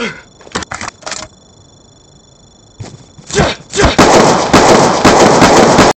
Ugh.